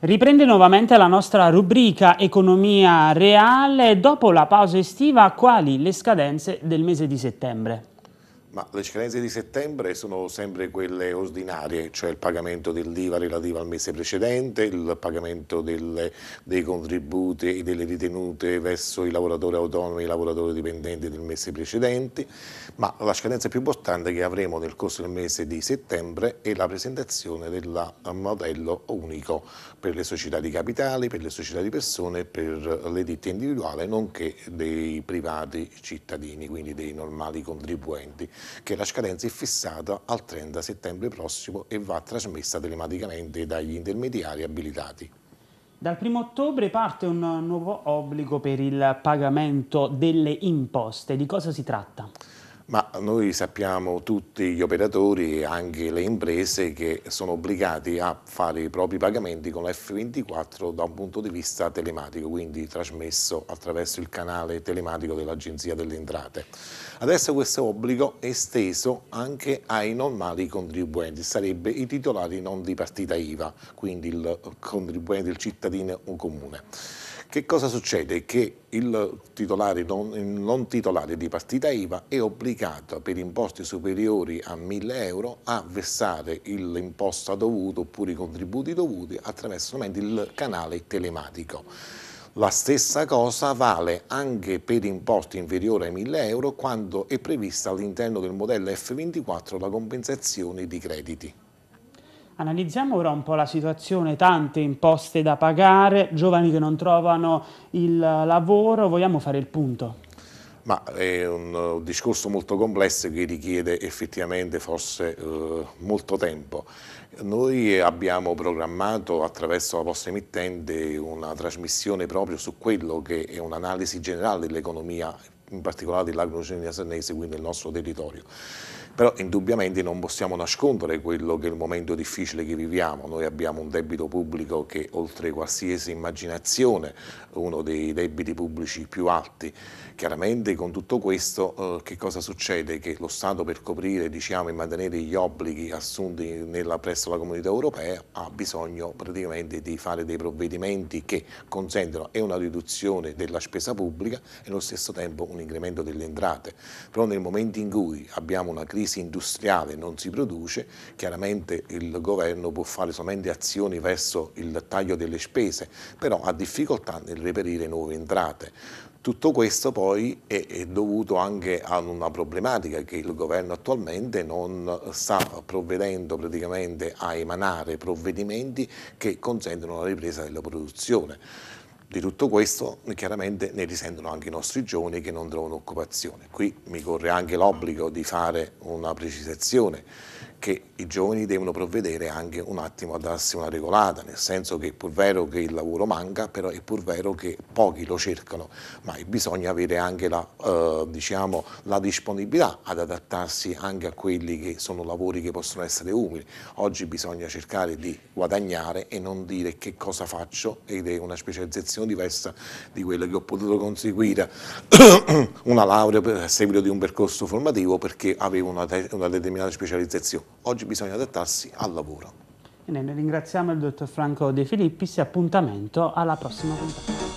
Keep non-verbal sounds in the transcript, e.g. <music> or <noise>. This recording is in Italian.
Riprende nuovamente la nostra rubrica Economia Reale. Dopo la pausa estiva, quali le scadenze del mese di settembre? Ma le scadenze di settembre sono sempre quelle ordinarie, cioè il pagamento dell'IVA relativo al mese precedente, il pagamento delle, dei contributi e delle ritenute verso i lavoratori autonomi e i lavoratori dipendenti del mese precedente, ma la scadenza più importante che avremo nel corso del mese di settembre è la presentazione del modello unico per le società di capitali, per le società di persone per le ditte individuali, nonché dei privati cittadini, quindi dei normali contribuenti che la scadenza è fissata al 30 settembre prossimo e va trasmessa telematicamente dagli intermediari abilitati. Dal 1 ottobre parte un nuovo obbligo per il pagamento delle imposte. Di cosa si tratta? Ma noi sappiamo tutti gli operatori e anche le imprese che sono obbligati a fare i propri pagamenti con F24 da un punto di vista telematico, quindi trasmesso attraverso il canale telematico dell'Agenzia delle Entrate. Adesso questo obbligo è esteso anche ai normali contribuenti, sarebbe i titolari non di partita IVA, quindi il contribuente, il cittadino comune. Che cosa succede? Che il titolare non, il non titolare di partita IVA è obbligato per imposti superiori a 1000 euro a versare l'imposta dovuto oppure i contributi dovuti attraverso il canale telematico. La stessa cosa vale anche per imposti inferiori ai 1000 euro quando è prevista all'interno del modello F24 la compensazione di crediti. Analizziamo ora un po' la situazione, tante imposte da pagare, giovani che non trovano il lavoro, vogliamo fare il punto? Ma è un discorso molto complesso che richiede effettivamente forse eh, molto tempo. Noi abbiamo programmato attraverso la vostra emittente una trasmissione proprio su quello che è un'analisi generale dell'economia, in particolare dell'agrogenia sernese, quindi del nostro territorio però indubbiamente non possiamo nascondere quello che è il momento difficile che viviamo, noi abbiamo un debito pubblico che oltre qualsiasi immaginazione, uno dei debiti pubblici più alti, chiaramente con tutto questo eh, che cosa succede? Che lo Stato per coprire diciamo, e mantenere gli obblighi assunti nella, presso la comunità europea ha bisogno praticamente di fare dei provvedimenti che consentono e una riduzione della spesa pubblica e allo stesso tempo un incremento delle entrate, però nel momento in cui abbiamo una crisi crisi industriale non si produce, chiaramente il governo può fare solamente azioni verso il taglio delle spese, però ha difficoltà nel reperire nuove entrate. Tutto questo poi è, dovuto anche a una problematica che il governo attualmente non sta provvedendo praticamente a emanare provvedimenti che consentono la ripresa della produzione. Di tutto questo chiaramente ne risentono anche i nostri giovani che non trovano occupazione. Qui mi corre anche l'obbligo di fare una precisazione che i giovani devono provvedere anche un attimo a darsi una regolata, nel senso che è pur vero che il lavoro manca, però è pur vero che pochi lo cercano, ma bisogna avere anche la, eh, diciamo, la disponibilità ad adattarsi anche a quelli che sono lavori che possono essere umili. Oggi bisogna cercare di guadagnare e non dire che cosa faccio ed è una specializzazione diversa di quella che ho potuto conseguire <clears throat> una laurea a seguito di un percorso formativo perché avevo una, una determinata specializzazione oggi bisogna adattarsi al lavoro. Bene, ringraziamo il dottor Franco De Filippis e appuntamento alla prossima puntata.